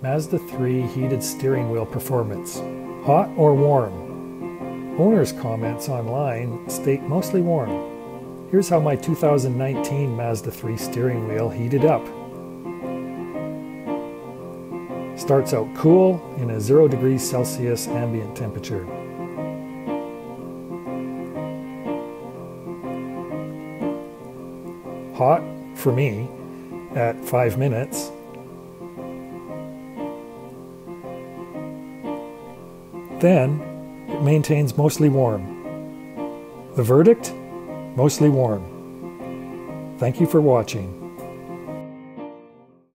Mazda 3 heated steering wheel performance. Hot or warm? Owner's comments online state mostly warm. Here's how my 2019 Mazda 3 steering wheel heated up. Starts out cool in a 0 degrees Celsius ambient temperature. Hot for me at 5 minutes Then, it maintains mostly warm. The verdict? Mostly warm. Thank you for watching.